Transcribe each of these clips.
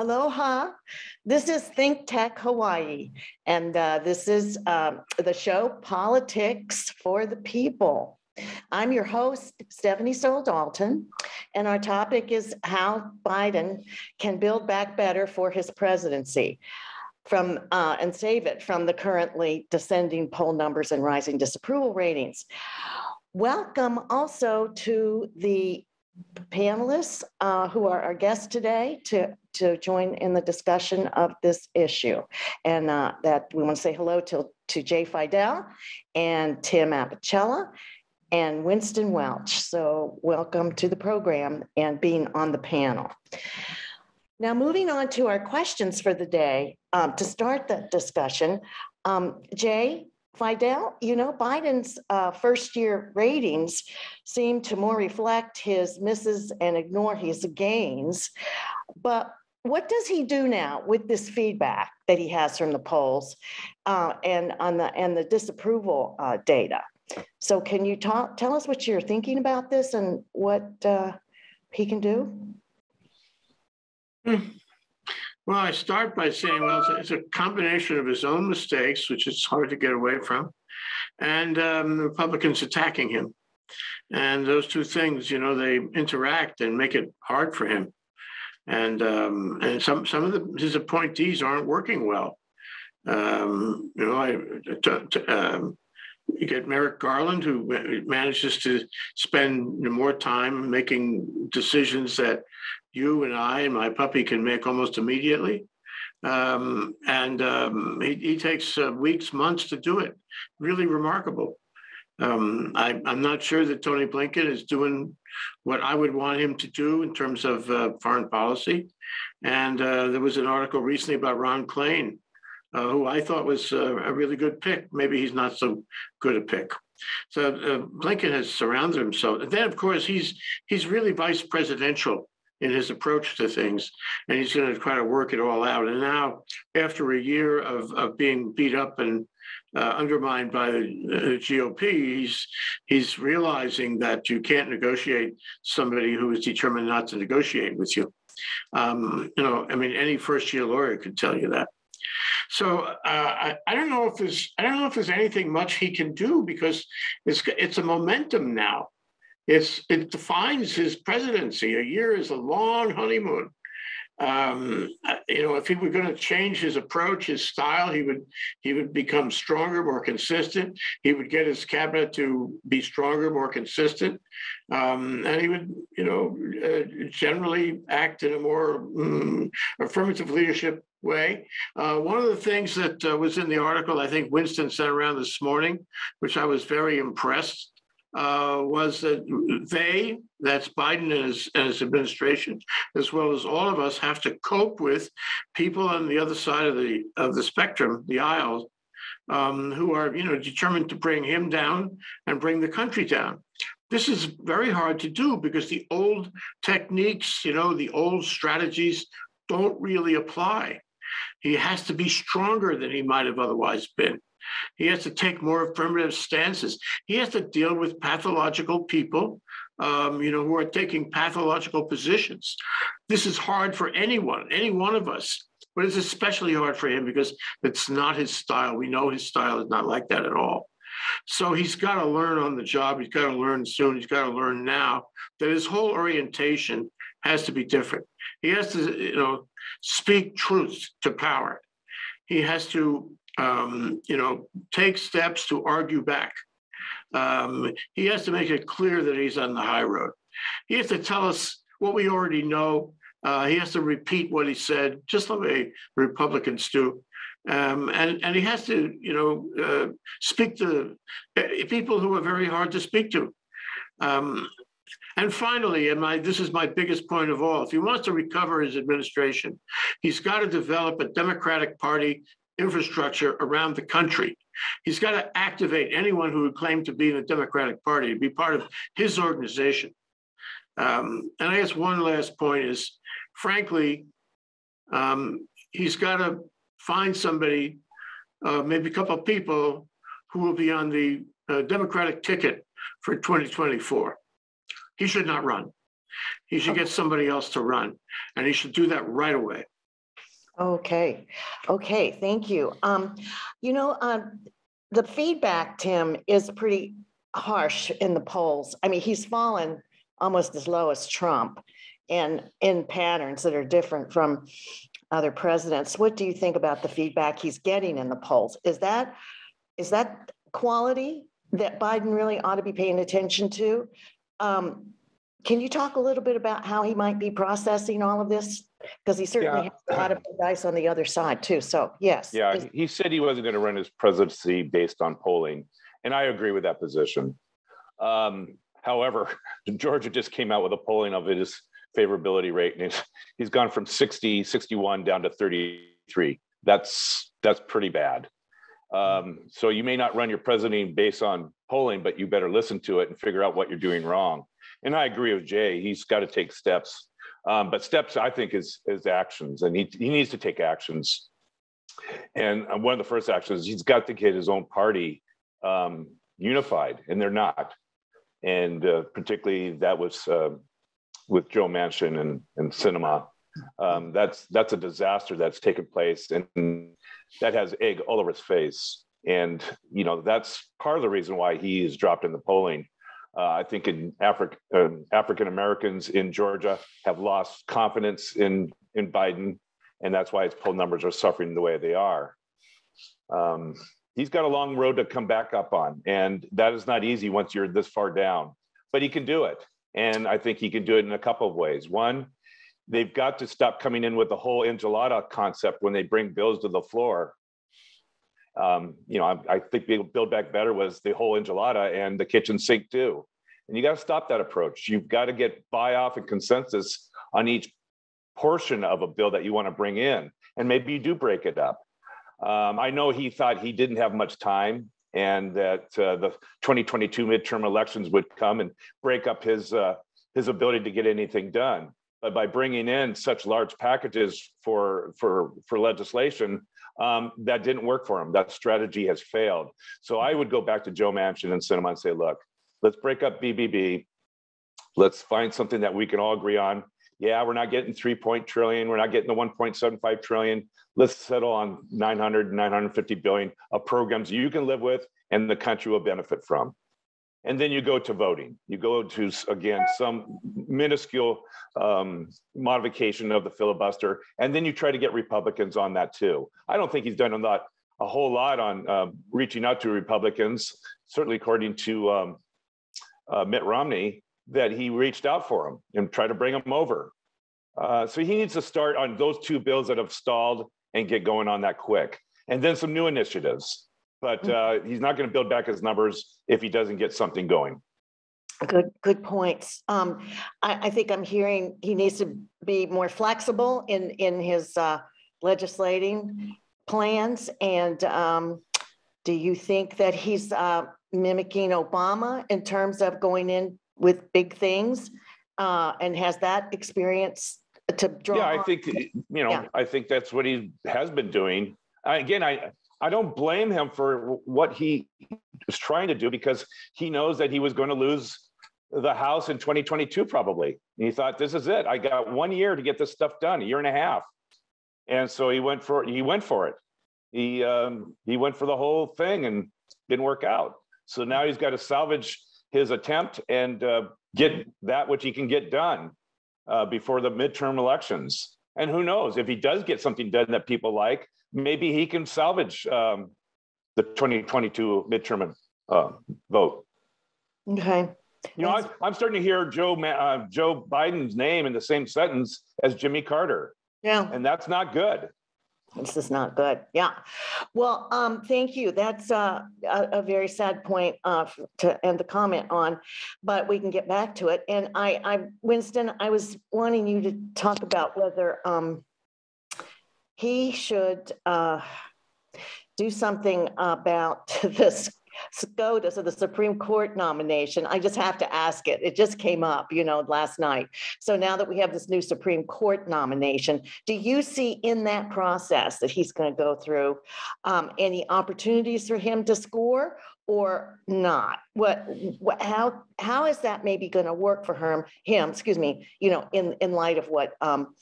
Aloha. This is Think Tech Hawaii, and uh, this is um, the show Politics for the People. I'm your host, Stephanie Soul Dalton, and our topic is how Biden can build back better for his presidency from uh, and save it from the currently descending poll numbers and rising disapproval ratings. Welcome also to the panelists uh, who are our guests today to, to join in the discussion of this issue. And uh, that we want to say hello to, to Jay Fidell and Tim Apicella and Winston Welch. So welcome to the program and being on the panel. Now, moving on to our questions for the day, um, to start the discussion, um, Jay, Fidell, you know, Biden's uh, first year ratings seem to more reflect his misses and ignore his gains. But what does he do now with this feedback that he has from the polls uh, and on the and the disapproval uh, data? So, can you talk tell us what you're thinking about this and what uh, he can do? Hmm. Well, I start by saying, well, it's a combination of his own mistakes, which it's hard to get away from, and um, Republicans attacking him. And those two things, you know, they interact and make it hard for him. And um, and some some of the, his appointees aren't working well. Um, you know, I t- t- um, you get Merrick Garland, who manages to spend more time making decisions that you and I and my puppy can make almost immediately. Um, and um, he, he, takes uh, weeks, months to do it. Really remarkable. Um, I, am not sure that Tony Blinken is doing what I would want him to do in terms of uh, foreign policy. And uh, there was an article recently about Ron Klain, uh, who I thought was uh, a really good pick. Maybe he's not so good a pick. So uh, Blinken has surrounded himself. And then, of course, he's he's really vice presidential in his approach to things, and he's going to try to work it all out. And now, after a year of, of being beat up and uh, undermined by the, GOP, he's he's realizing that you can't negotiate somebody who is determined not to negotiate with you. Um, you know, I mean, any first-year lawyer could tell you that. So uh, I, I don't know if there's I don't know if there's anything much he can do because it's it's a momentum now. It's, it defines his presidency. A year is a long honeymoon. Um, uh, you know, if he were going to change his approach, his style, he would he would become stronger, more consistent. He would get his cabinet to be stronger, more consistent, um, and he would, you know, uh, generally act in a more um, affirmative leadership way. Uh, one of the things that uh, was in the article, I think Winston sent around this morning, which I was very impressed uh, was that they, that's Biden and his, and his administration, as well as all of us, have to cope with people on the other side of the of the spectrum, the aisle, um, who are you know determined to bring him down and bring the country down. This is very hard to do because the old techniques, you know, the old strategies don't really apply. He has to be stronger than he might have otherwise been. He has to take more affirmative stances. He has to deal with pathological people, um, you know, who are taking pathological positions. This is hard for anyone, any one of us, but it's especially hard for him because it's not his style. We know his style is not like that at all. So he's got to learn on the job. He's got to learn soon. He's got to learn now that his whole orientation has to be different. He has to, you know, speak truth to power. He has to um, you know, take steps to argue back. Um, he has to make it clear that he's on the high road. He has to tell us what we already know. Uh, he has to repeat what he said, just the way Republicans do. Um, and, and he has to, you know, uh, speak to uh, people who are very hard to speak to. Um, and finally, and my this is my biggest point of all, if he wants to recover his administration, he's got to develop a Democratic Party infrastructure around the country. He's got to activate anyone who would claim to be in the Democratic Party to be part of his organization. Um, and I guess one last point is, frankly, um, he's got to find somebody, uh, maybe a couple of people, who will be on the uh, Democratic ticket for 2024. He should not run. He should get somebody else to run, and he should do that right away. Okay, okay, thank you. Um, you know, um, the feedback, Tim, is pretty harsh in the polls. I mean, he's fallen almost as low as Trump and in patterns that are different from other presidents. What do you think about the feedback he's getting in the polls? Is that, is that quality that Biden really ought to be paying attention to? Um, can you talk a little bit about how he might be processing all of this? Because he certainly Yeah. has a lot of advice on the other side too. So yes. Yeah, he said he wasn't going to run his presidency based on polling, and I agree with that position. Um, however, Georgia just came out with a polling of his favorability rate, and he's, he's gone from 60, 61 down to 33. That's that's pretty bad. Um, so you may not run your presidency based on polling, but you better listen to it and figure out what you're doing wrong. And I agree with Jay. He's got to take steps. Um, but steps, I think, is is actions, and he he needs to take actions. And uh, one of the first actions, he's got to get his own party um, unified, and they're not. And uh, particularly that was uh, with Joe Manchin and, and Sinema. Um, that's that's a disaster that's taken place, and that has egg all over his face. And you know that's part of the reason why he is dropped in the polling. Uh, I think in Africa, um, African Americans in Georgia have lost confidence in in Biden, and that's why his poll numbers are suffering the way they are. Um, he's got a long road to come back up on, and that is not easy once you're this far down. But he can do it, and I think he can do it in a couple of ways. One, they've got to stop coming in with the whole enchilada concept when they bring bills to the floor. Um, you know, I, I think Build Back Better was the whole enchilada and the kitchen sink too. And you got to stop that approach. You've got to get buy off and consensus on each portion of a bill that you want to bring in. And maybe you do break it up. Um, I know he thought he didn't have much time and that uh, the 2022 midterm elections would come and break up his uh, his ability to get anything done. But by bringing in such large packages for for for legislation, um, that didn't work for him. That strategy has failed. So I would go back to Joe Manchin and Sinema and say, look, let's break up BBB. Let's find something that we can all agree on. Yeah, we're not getting 3 point trillion. We're not getting the 1.75 trillion. Let's settle on 900, 950 billion of programs you can live with and the country will benefit from. And then you go to voting. You go to, again, some minuscule um, modification of the filibuster. And then you try to get Republicans on that too. I don't think he's done a lot, a whole lot on uh, reaching out to Republicans, certainly according to um, uh, Mitt Romney, that he reached out for him and tried to bring him over. Uh, so he needs to start on those two bills that have stalled and get going on that quick. And then some new initiatives. But uh, he's not going to build back his numbers if he doesn't get something going. Good, good points. Um, I, I think I'm hearing he needs to be more flexible in, in his, uh, legislating plans. And, um, do you think that he's, uh, mimicking Obama in terms of going in with big things? Uh, and has that experience to draw? Yeah, I on? think, you know, Yeah. I think that's what he has been doing. I- Again, I, I don't blame him for what he was trying to do because he knows that he was going to lose the House in 2022 probably. And he thought, this is it. I got one year to get this stuff done, a year and a half. And so he went for, he went for it. He, um, he went for the whole thing and didn't work out. So now he's got to salvage his attempt and uh, get that which he can get done uh, before the midterm elections. And who knows if he does get something done that people like, maybe he can salvage um, the 2022 midterm uh, vote. Okay, You know, I, I'm starting to hear Joe uh, Joe Biden's name in the same sentence as Jimmy Carter, yeah. and that's not good. This is not good. Yeah. Well, um, thank you. That's uh, a, a very sad point uh, to end the comment on, but we can get back to it. And I, I, Winston, I was wanting you to talk about whether um, he should uh, do something about this SCOTUS or the Supreme Court nomination. I just have to ask it. It just came up, you know, last night. So now that we have this new Supreme Court nomination, do you see in that process that he's going to go through um, any opportunities for him to score or not? What, what, how, how is that maybe going to work for him, him, excuse me, you know, in, in light of what um,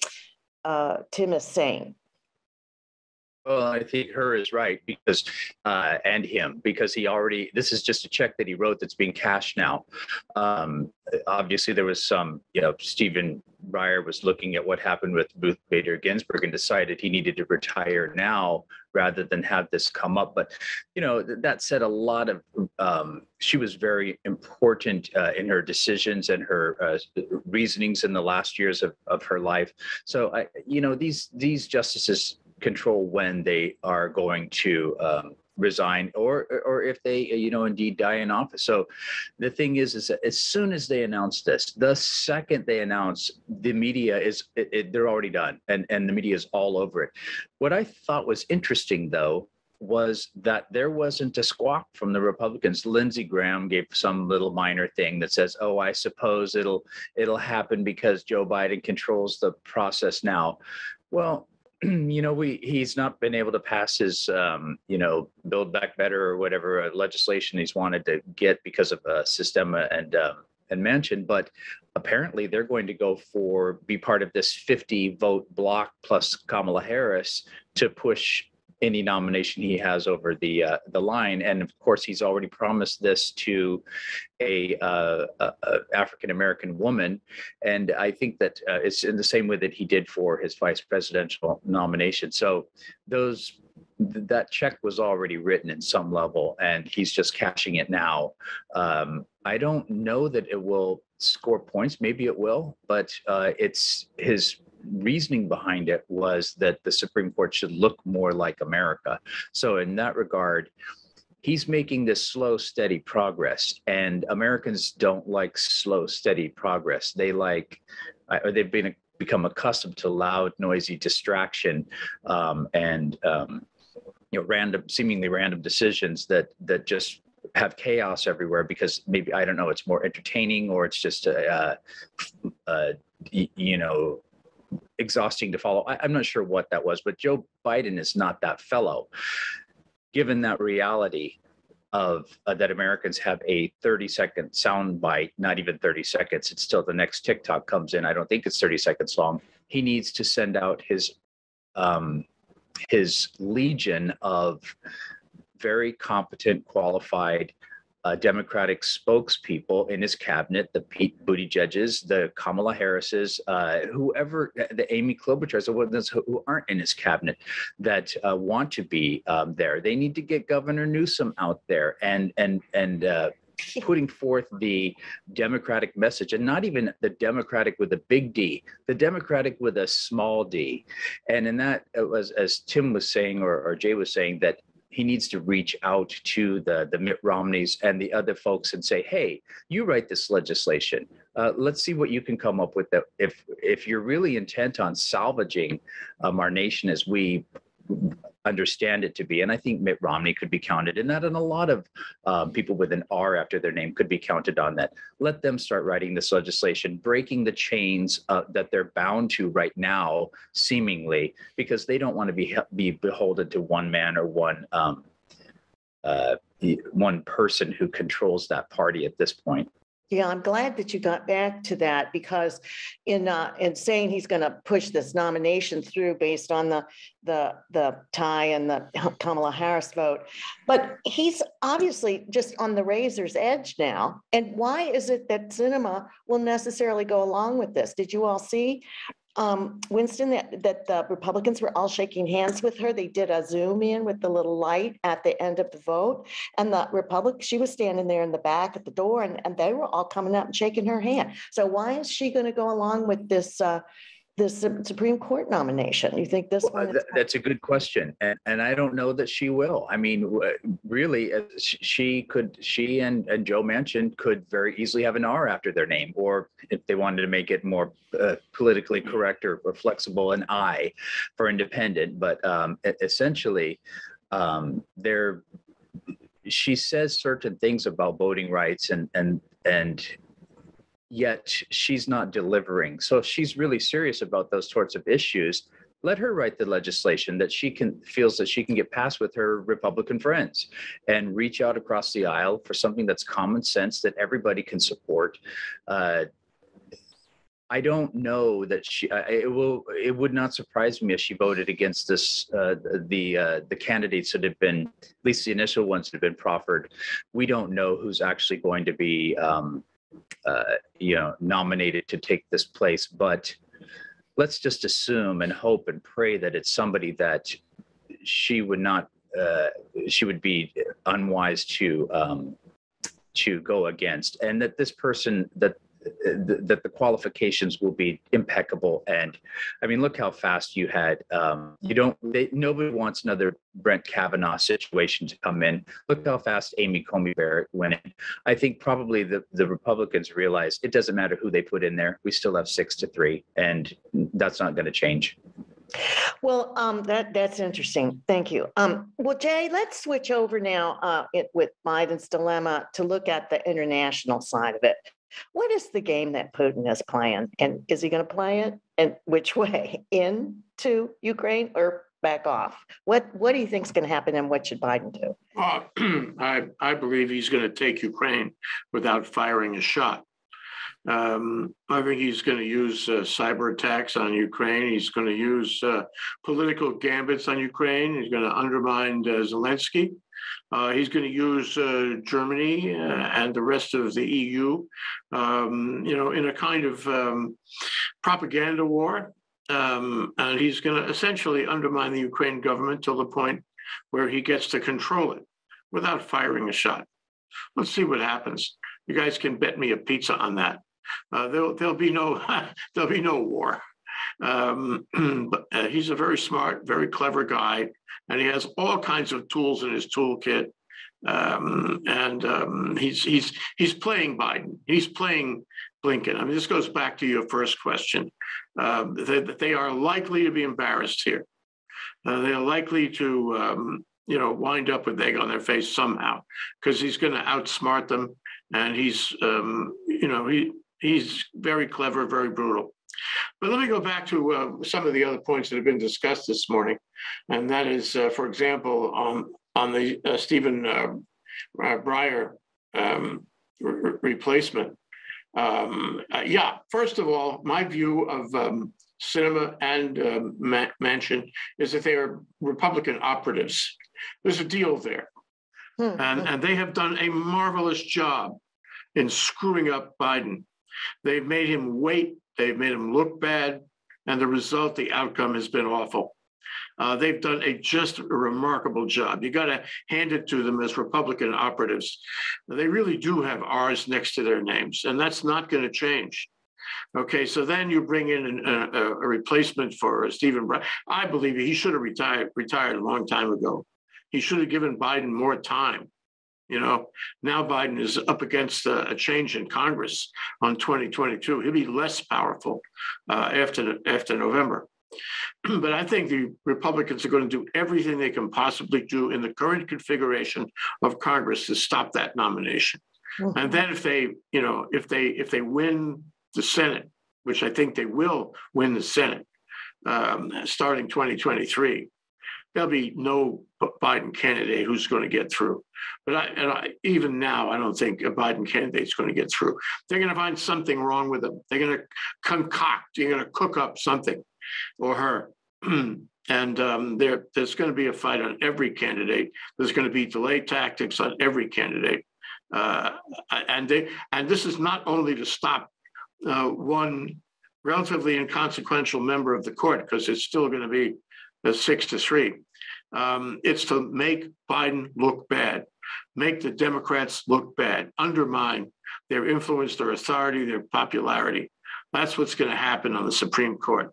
uh, Tim is saying? Well, I think her is right because, uh, and him because he already. This is just a check that he wrote that's being cashed now. Um, obviously, there was some. You know, Stephen Breyer was looking at what happened with Ruth Bader Ginsburg and decided he needed to retire now rather than have this come up. But you know, that said, a lot of um, she was very important uh, in her decisions and her uh, reasonings in the last years of, of her life. So I, you know, these these justices control when they are going to um, resign or or if they you know indeed die in office so the thing is is that as soon as they announce this the second they announce the media is it, it, they're already done and and the media is all over it what i thought was interesting though was that there wasn't a squawk from the Republicans. Lindsey Graham gave some little minor thing that says, "Oh, I suppose it'll it'll happen because Joe Biden controls the process now." Well, you know, we he's not been able to pass his, um, you know, Build Back Better or whatever uh, legislation he's wanted to get because of uh, Sinema and um, and Manchin, but apparently they're going to go for be part of this 50 vote block plus Kamala Harris to push any nomination he has over the uh, the line. And of course, he's already promised this to a, uh, a, a African American woman, and I think that uh, it's in the same way that he did for his vice presidential nomination. So those that check was already written in some level, and he's just cashing it now. Um, I don't know that it will score points. Maybe it will, but uh, it's his reasoning behind it was that the Supreme Court should look more like America. So, in that regard, he's making this slow, steady progress. And Americans don't like slow, steady progress. They like, or they've been become accustomed to loud, noisy distraction um, and um, you know random, seemingly random decisions that that just have chaos everywhere because maybe I don't know it's more entertaining or it's just a, uh, uh, you know exhausting to follow. I, am not sure what that was, but Joe Biden is not that fellow. Given that reality of uh, that Americans have a 30 second sound bite, not even 30 seconds, it's still the next TikTok comes in. I don't think it's 30 seconds long. He needs to send out his um, his legion of very competent, qualified uh, Democratic spokespeople in his cabinet, the Pete Buttigieg's, the Kamala Harris's, uh, whoever, the Amy Klobuchar's, the who aren't in his cabinet that uh, want to be um, there. They need to get Governor Newsom out there and and and uh, putting forth the democratic message and not even the democratic with a big d the democratic with a small d and in that was as tim was saying or, or jay was saying that he needs to reach out to the the Mitt Romneys and the other folks and say, "Hey, you write this legislation. Uh, let's see what you can come up with. That if if you're really intent on salvaging um, our nation as we understand it to be. And I think Mitt Romney could be counted in that, and a lot of um, people with an R after their name could be counted on that. Let them start writing this legislation, breaking the chains uh, that they're bound to right now, seemingly, because they don't want to be be beholden to one man or one. Um, uh, one person who controls that party at this point. Yeah, I'm glad that you got back to that because in uh, in saying he's going to push this nomination through based on the the the tie and the Kamala Harris vote, but he's obviously just on the razor's edge now. And why is it that Sinema will necessarily go along with this? Did you all see um, Winston, that, that the Republicans were all shaking hands with her. They did a zoom in with the little light at the end of the vote. And the Republic, she was standing there in the back at the door and, and they were all coming up and shaking her hand. So why is she going to go along with this uh, the Supreme Court nomination? You think this well, one? Th- that's a good question, and, and I don't know that she will. I mean, really, uh, she could. She and, and Joe Manchin could very easily have an R after their name, or if they wanted to make it more uh, politically correct or, or, flexible, an I for independent. But um, essentially, um, there. She says certain things about voting rights and and and yet she's not delivering. So if she's really serious about those sorts of issues, let her write the legislation that she can feels that she can get passed with her Republican friends and reach out across the aisle for something that's common sense that everybody can support. Uh, I don't know that she. I- It will. It would not surprise me if she voted against this. Uh, the uh, the candidates that have been, at least the initial ones that have been proffered. We don't know who's actually going to be, um, uh, you know, nominated to take this place. But let's just assume and hope and pray that it's somebody that she would not. Uh, she would be unwise to um, to go against, and that this person that that the qualifications will be impeccable. And I mean, look how fast you had. Um, you don't. They, nobody wants another Brett Kavanaugh situation to come in. Look how fast Amy Coney Barrett went in. I think probably the the Republicans realize it doesn't matter who they put in there. We still have six to three, and that's not going to change. Well, um, that, that's interesting. Thank you. Um, well, Jay, let's switch over now, uh, it, with Biden's dilemma to look at the international side of it. What is the game that Putin is playing? And is he going to play it? And which way? Into Ukraine or back off? What, what do you think is going to happen and what should Biden do? Well, I, I believe he's going to take Ukraine without firing a shot. Um, I think he's going to use uh, cyber attacks on Ukraine. He's going to use uh, political gambits on Ukraine. He's going to undermine uh, Zelensky. Uh, he's going to use uh, Germany uh, and the rest of the EU, um, you know, in a kind of um, propaganda war. Um, and he's going to essentially undermine the Ukraine government till the point where he gets to control it without firing a shot. Let's see what happens. You guys can bet me a pizza on that. Uh, there'll, there'll be no there'll be no war. Um, but uh, he's a very smart, very clever guy, and he has all kinds of tools in his toolkit. Um, and um, he's he's he's playing Biden. He's playing Blinken. I mean, this goes back to your first question. Um, they, they are likely to be embarrassed here. Uh, they are likely to, um, you know, wind up with egg on their face somehow, because he's going to outsmart them, and he's, um, you know, he he's very clever, very brutal. But let me go back to uh, some of the other points that have been discussed this morning, and that is, uh, for example, on on the uh, Stephen uh, uh, Breyer um, re- replacement. Um, uh, yeah, first of all, my view of um, Sinema and um, Ma- Manchin is that they are Republican operatives. There's a deal there, Hmm, and, hmm. and they have done a marvelous job in screwing up Biden. They've made him wait, they've made him look bad, and the result, the outcome has been awful. Uh, they've done a just remarkable job. You got to hand it to them as Republican operatives. They really do have R's next to their names, and that's not going to change. Okay, so then you bring in an, a, a replacement for Stephen Breyer. I believe he should have retired retired a long time ago. He should have given Biden more time. You know, now Biden is up against a, a change in Congress on 2022. He'll be less powerful uh, after after November. But I think the Republicans are going to do everything they can possibly do in the current configuration of Congress to stop that nomination. And then if they, you know, if they if they win the Senate, which I think they will win the Senate, um, starting 2023, there'll be no Biden candidate who's going to get through. But I, and I, even now, I don't think a Biden candidate's going to get through. They're going to find something wrong with them. They're going to concoct. They're going to cook up something, or her. and um, there, there's going to be a fight on every candidate. There's going to be delay tactics on every candidate. Uh, and they, and this is not only to stop uh, one relatively inconsequential member of the court, because it's still going to be a six to three. Um, it's to make Biden look bad, make the Democrats look bad, undermine their influence, their authority, their popularity. That's what's going to happen on the Supreme Court.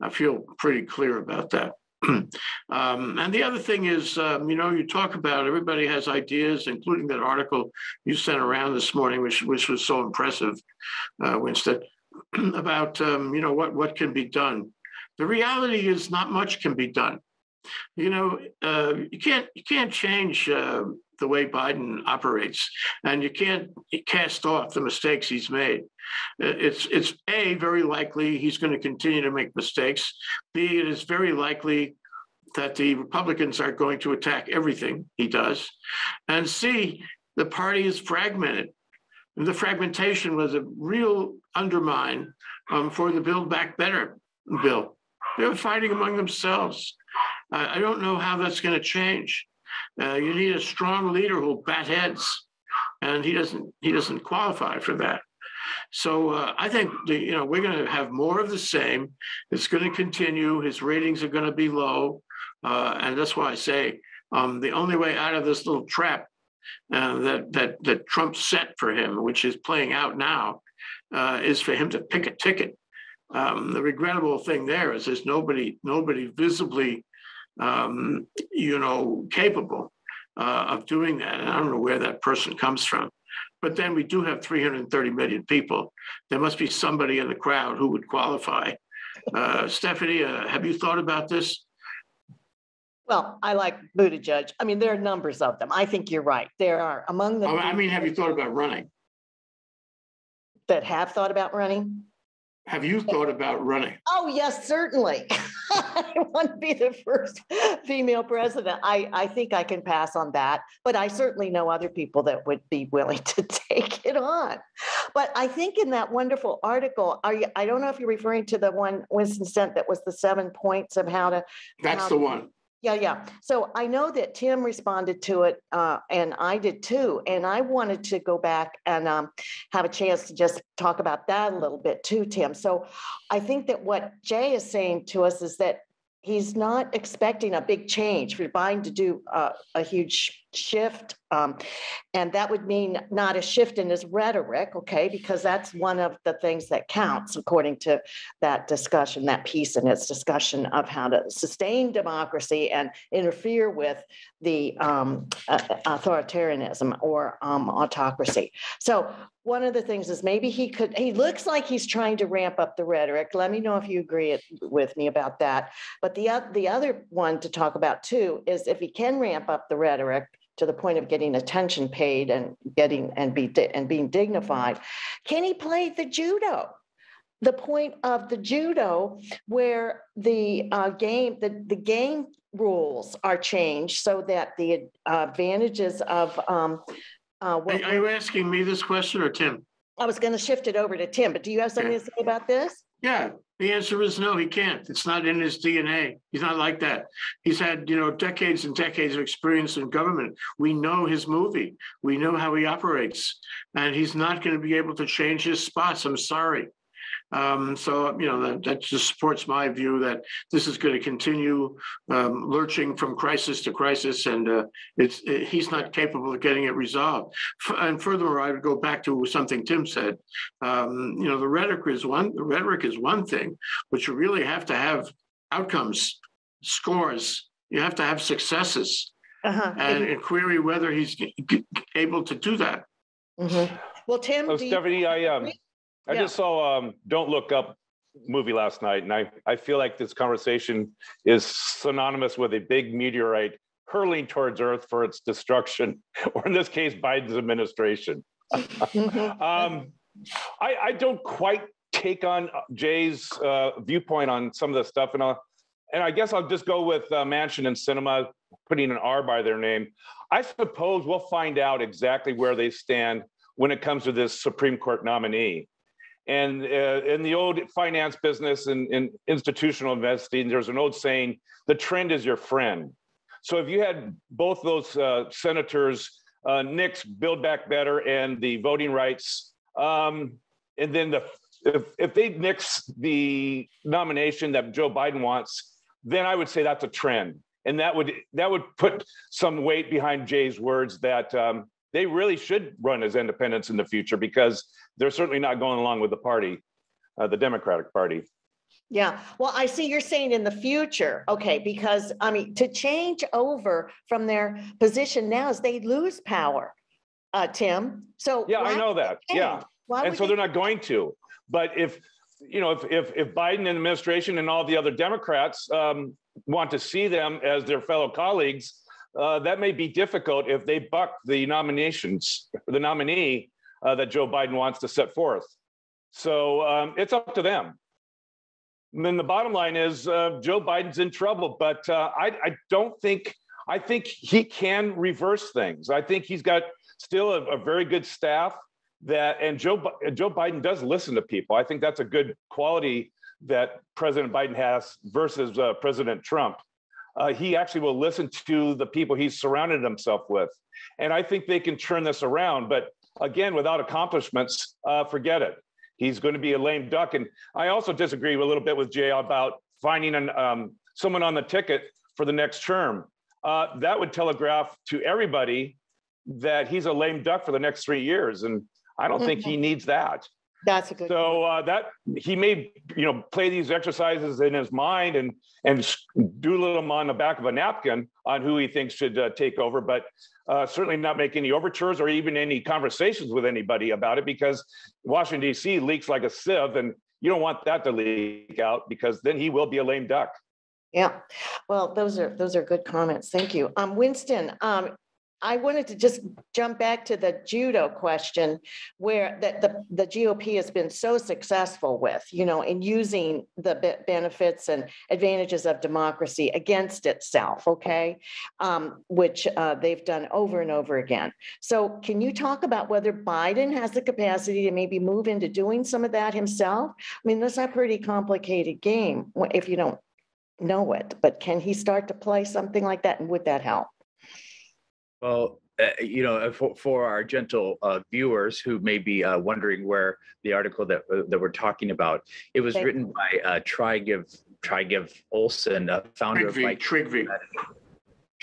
I feel pretty clear about that. um, and the other thing is, um, you know, you talk about everybody has ideas, including that article you sent around this morning, which which was so impressive, uh, Winston, about um, you know what what can be done. The reality is, not much can be done. You know, uh, you can't you can't change uh, the way Biden operates, and you can't cast off the mistakes he's made. Uh, It's it's a very likely he's going to continue to make mistakes. B it is very likely that the Republicans are going to attack everything he does, and C the party is fragmented. And the fragmentation was a real undermine um, for the Build Back Better bill. They were fighting among themselves. I, I don't know how that's going to change. Uh, you need a strong leader who'll bat heads, and he doesn't. He doesn't qualify for that. So uh, I think the, you know we're going to have more of the same. It's going to continue. His ratings are going to be low, uh, and that's why I say um, the only way out of this little trap uh, that that that Trump set for him, which is playing out now, uh, is for him to pick a ticket. Um, the regrettable thing there is there's nobody nobody visibly, um, you know, capable uh, of doing that. And I don't know where that person comes from. But then we do have 330 million people. There must be somebody in the crowd who would qualify. Uh, Stephanie, uh, have you thought about this? Well, I like Buttigieg. I mean, there are numbers of them. I think you're right. There are among Oh, I mean, have you thought about running? that have thought about running. Have you thought about running? Oh, yes, certainly. I want to be the first female president. I, I think I can pass on that, but I certainly know other people that would be willing to take it on. But I think in that wonderful article, are you, I don't know if you're referring to the one Winston sent that was the seven points of how to That's Um, the one. Yeah, yeah. So I know that Tim responded to it, uh, and I did too. And I wanted to go back and um, have a chance to just talk about that a little bit too, Tim. So I think that what Jay is saying to us is that he's not expecting a big change for Biden to do uh, a huge shift. Um, and that would mean not a shift in his rhetoric, okay? Because that's one of the things that counts according to that discussion, that piece in its discussion of how to sustain democracy and interfere with the um, uh, authoritarianism or um, autocracy. So one of the things is maybe he could, he looks like he's trying to ramp up the rhetoric. Let me know if you agree it- with me about that. But the, the other one to talk about too is if he can ramp up the rhetoric to the point of getting attention paid and getting and be and being dignified, can he play the judo? The point of the judo where the uh, game, the, the game rules are changed so that the uh, advantages of um, uh, Are what are you asking me this question or Tim? I was going to shift it over to Tim, but do you have something to say about this? Yeah, the answer is no, he can't. It's not in his DNA. He's not like that. He's had, you know, decades and decades of experience in government. We know his movie. We know how he operates. And he's not going to be able to change his spots. I'm sorry. Um, so, you know, that, that just supports my view that this is going to continue um, lurching from crisis to crisis, and uh, it's it, he's not capable of getting it resolved. F- and furthermore, I would go back to something Tim said. Um, you know, the rhetoric is one. The rhetoric is one thing, but you really have to have outcomes, scores. You have to have successes, Uh-huh. and, and query whether he's g- g- able to do that. Mhm. Well, Tim, Oh, do you- Stephanie, I um, I Yeah. just saw um, Don't Look Up movie last night, and I I feel like this conversation is synonymous with a big meteorite hurling towards Earth for its destruction, or in this case, Biden's administration. Mhm. Um, I, I don't quite take on Jay's uh, viewpoint on some of the stuff, and I'll, and I guess I'll just go with uh, Manchin and Sinema putting an R by their name. I suppose we'll find out exactly where they stand when it comes to this Supreme Court nominee. And uh, in the old finance business and, and institutional investing, there's an old saying: "The trend is your friend." So if you had both those uh, senators, uh, nix Build Back Better and the voting rights, um, and then the if, if they nix the nomination that Joe Biden wants, then I would say that's a trend, and that would that would put some weight behind Jay's words that um, they really should run as independents in the future because they're certainly not going along with the party, uh, the Democratic Party. Yeah, well, I see you're saying in the future, okay, because I mean, to change over from their position now is they lose power, uh, Tim. So. Yeah, I know that. Yeah. And so they- they're not going to. But if you know, if if if Biden and administration and all the other Democrats um, want to see them as their fellow colleagues, uh, that may be difficult if they buck the nominations, the nominee uh, that Joe Biden wants to set forth. So um, it's up to them. And then the bottom line is uh, Joe Biden's in trouble, but uh, I, I don't think I think he can reverse things. I think he's got still a, a very good staff. that, and Joe, Joe Biden does listen to people. I think that's a good quality that President Biden has versus uh, President Trump. Uh, he actually will listen to the people he's surrounded himself with. And I think they can turn this around. But again, without accomplishments, uh, forget it. He's going to be a lame duck. And I also disagree a little bit with Jay about finding an, um, someone on the ticket for the next term. Uh, that would telegraph to everybody that he's a lame duck for the next three years. And I don't think he needs that. That's a good. So uh, that he may, you know, play these exercises in his mind and and doodle them on the back of a napkin on who he thinks should uh, take over, but uh, certainly not make any overtures or even any conversations with anybody about it because Washington D.C. leaks like a sieve, and you don't want that to leak out because then he will be a lame duck. Yeah, well, those are, those are good comments. Thank you. Um, Winston, um, I wanted to just jump back to the judo question where that the, the GOP has been so successful with, you know, in using the be- benefits and advantages of democracy against itself, okay? Um, which, uh, they've done over and over again. So can you talk about whether Biden has the capacity to maybe move into doing some of that himself? I mean, that's a pretty complicated game if you don't know it, but can he start to play something like that and would that help? Well, uh, you know, uh, for, for our gentle uh, viewers who may be uh, wondering where the article that uh, that we're talking about, it was Thank written by uh, Trygiv Trygiv Olson, uh, founder of Trigvi, like Trigvi,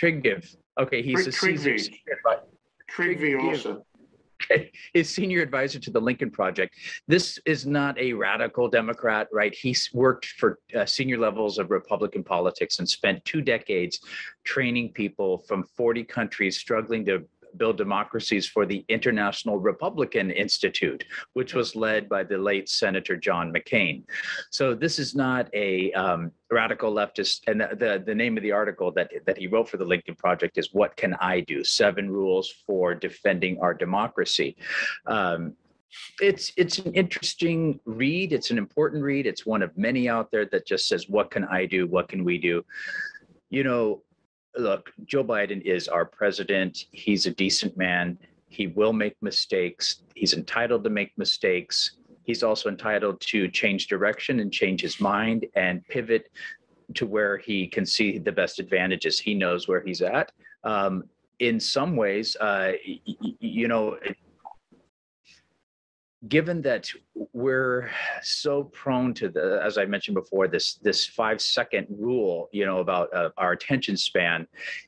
Trygiv. Okay, he's a Trig- senior, Trigvi. Trigvi Trigvi. Also. is senior advisor to the Lincoln Project. This is not a radical Democrat, right? He's worked for uh, senior levels of Republican politics and spent two decades training people from 40 countries struggling to build democracies for the International Republican Institute, which was led by the late Senator John McCain. So this is not a um, radical leftist. And the, the, the name of the article that, that he wrote for the Lincoln Project is What Can I Do? Seven Rules for Defending Our Democracy. Um, it's it's an interesting read. It's an important read. It's one of many out there that just says, "What can I do? What can we do?" You know, look, Joe Biden is our president. He's a decent man. He will make mistakes. He's entitled to make mistakes. He's also entitled to change direction and change his mind and pivot to where he can see the best advantages. He knows where he's at. Um, in some ways, uh, you know, given that we're so prone to the as i mentioned before this this five second rule you know about uh, our attention span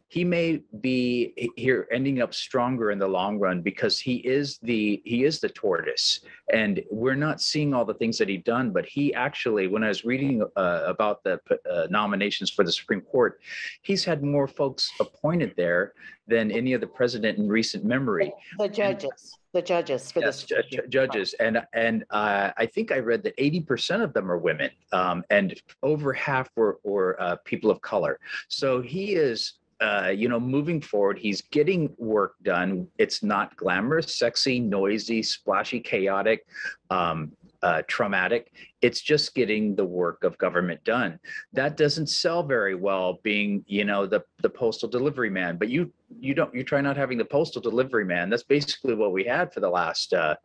he may be here ending up stronger in the long run because he is the he is the tortoise. And we're not seeing all the things that he done but he actually when i was reading uh, about the uh, nominations for the supreme court he's had more folks appointed there than any other president in recent memory. The judges, the judges for Yes, this. ju- ju- judges, and and uh, I think I read that eighty percent of them are women, um, and over half were were uh, people of color. So he is. Uh, you know, moving forward, he's getting work done. It's not glamorous, sexy, noisy, splashy, chaotic, um, uh, traumatic. It's just getting the work of government done. That doesn't sell very well, being you know the the postal delivery man. But you you don't you try not having the postal delivery man. That's basically what we had for the last uh,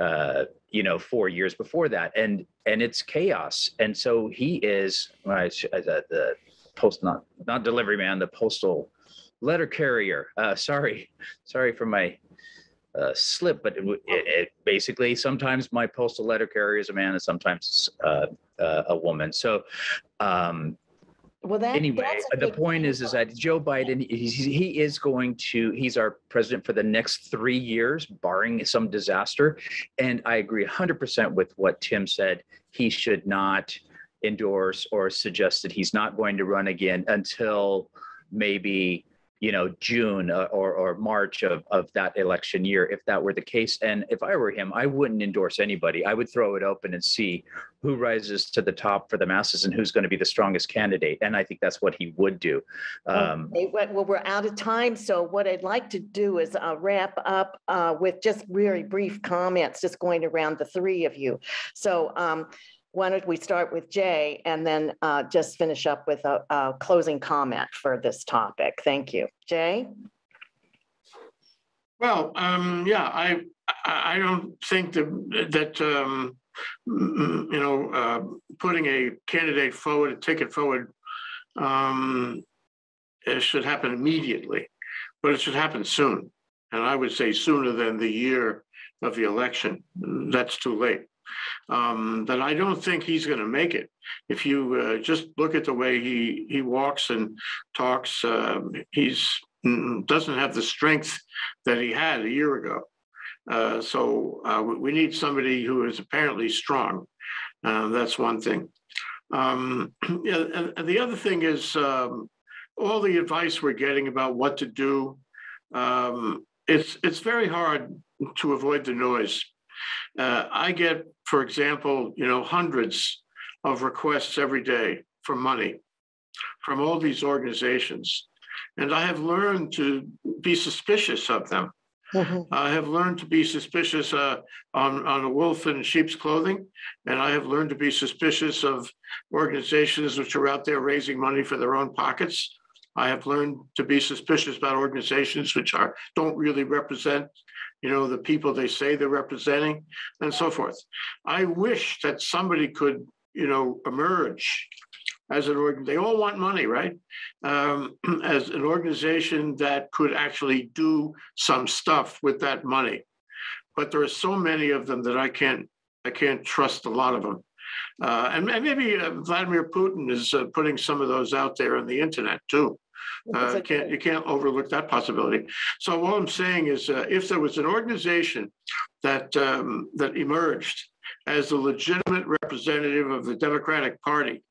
uh, you know four years before that, and and it's chaos. And so he is uh, the post not not delivery man, the postal letter carrier. Uh, sorry, sorry for my uh, slip, but it, it, it basically sometimes my postal letter carrier is a man and sometimes uh, uh, a woman. So um, Well, that. anyway, the point is, is that Joe Biden, he's, he is going to, he's our president for the next three years, barring some disaster. And I agree 100% with what Tim said. He should not endorse or suggest that he's not going to run again until maybe you know June uh, or or March of of that election year if that were the case. And if I were him I wouldn't endorse anybody. I would throw it open and see who rises to the top for the masses and who's going to be the strongest candidate. And I think that's what he would do. Um Okay, Well, we're out of time, so what I'd like to do is uh, wrap up uh, with just really brief comments, just going around the three of you. So um, why don't we start with Jay and then uh, just finish up with a a closing comment for this topic? Thank you. Jay? Well, um, yeah, I, I, don't think that, that, um, mm, you know, uh, putting a candidate forward, a ticket forward, um, should happen immediately, but it should happen soon. And I would say sooner than the year of the election. That's too late. Um, that I don't think he's going to make it. If you uh, just look at the way he he walks and talks, um, he's mm, doesn't have the strength that he had a year ago. Uh, so uh, we- need somebody who is apparently strong. Uh, that's one thing. Um, and the other thing is um, all the advice we're getting about what to do. Um, it's it's very hard to avoid the noise. Uh, I get, for example, you know, hundreds of requests every day for money from all these organizations. And I have learned to be suspicious of them. Mhm. I have learned to be suspicious uh, on, on a wolf in sheep's clothing. And I have learned to be suspicious of organizations which are out there raising money for their own pockets. I have learned to be suspicious about organizations which are, don't really represent, you know, the people they say they're representing and so forth. I wish that somebody could, you know, emerge as an organ, they all want money, right? Um, as an organization that could actually do some stuff with that money. But there are so many of them that I can't, I can't trust a lot of them. Uh, and, and maybe uh, Vladimir Putin is uh, putting some of those out there on the internet too. Uh, you can't, you can't overlook that possibility. So what I'm saying is, uh, if there was an organization that, um, that emerged as a legitimate representative of the Democratic Party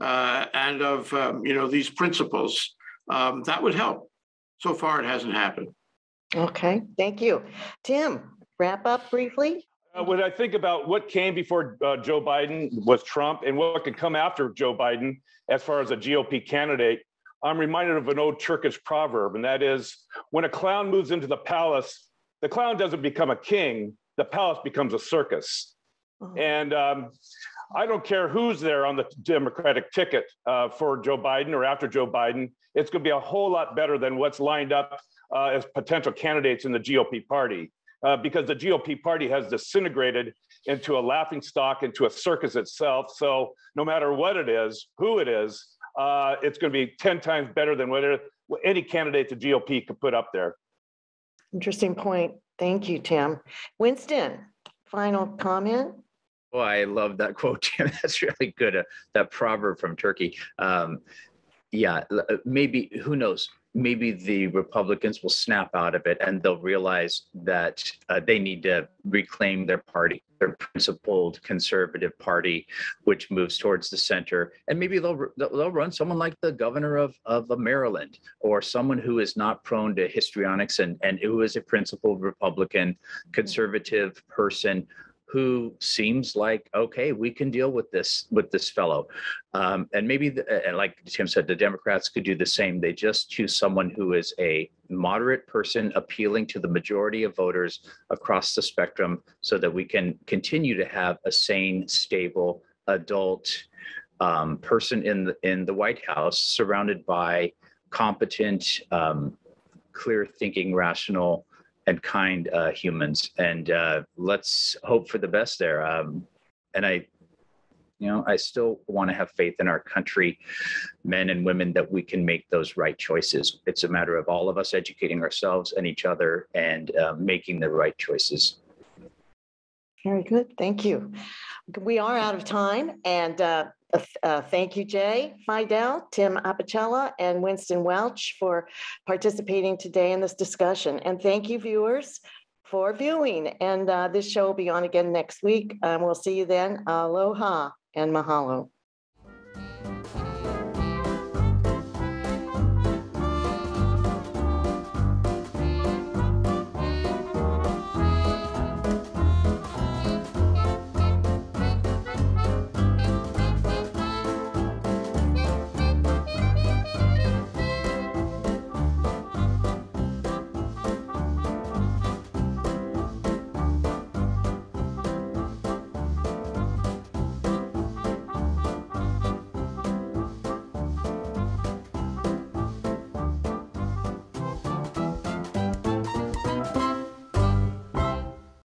uh, and of, um, you know, these principles, um, that would help. So far, it hasn't happened. Okay, thank you. Tim, wrap up briefly? Uh, when I think about what came before uh, Joe Biden was Trump and what could come after Joe Biden as far as a GOP candidate, I'm reminded of an old Turkish proverb, and that is when a clown moves into the palace, the clown doesn't become a king, the palace becomes a circus. Oh, And um, I don't care who's there on the Democratic ticket uh, for Joe Biden or after Joe Biden. It's going to be a whole lot better than what's lined up uh, as potential candidates in the GOP party, uh, because the GOP party has disintegrated into a laughing stock, into a circus itself. So no matter what it is, who it is, uh, it's going to be 10 times better than whatever any candidate the GOP could put up there. Interesting point. Thank you, Tim. Winston, final comment? Oh, I love that quote, Tim. That's really good. Uh, that proverb from Turkey. Um, yeah, uh, maybe, who knows? Maybe the Republicans will snap out of it and they'll realize that uh, they need to reclaim their party, their principled conservative party, which moves towards the center. And maybe they'll, they'll run someone like the governor of, of Maryland or someone who is not prone to histrionics and, and who is a principled Republican, conservative person who seems like okay we can deal with this with this fellow. Um, and maybe the, and like tim said the democrats could do the same. They just choose someone who is a moderate person appealing to the majority of voters across the spectrum so that we can continue to have a sane stable adult um, person in the in the white house surrounded by competent um, clear thinking rational and kind uh, humans. And uh, let's hope for the best there. Um, and I, you know, I still want to have faith in our country, men and women, that we can make those right choices. It's a matter of all of us educating ourselves and each other and uh, making the right choices. Very good. Thank you. We are out of time and uh, uh, uh, thank you, Jay Fidell, Tim Apicella, and Winston Welch for participating today in this discussion. And thank you, viewers, for viewing. And uh, this show will be on again next week. And we'll see you then. Aloha and mahalo.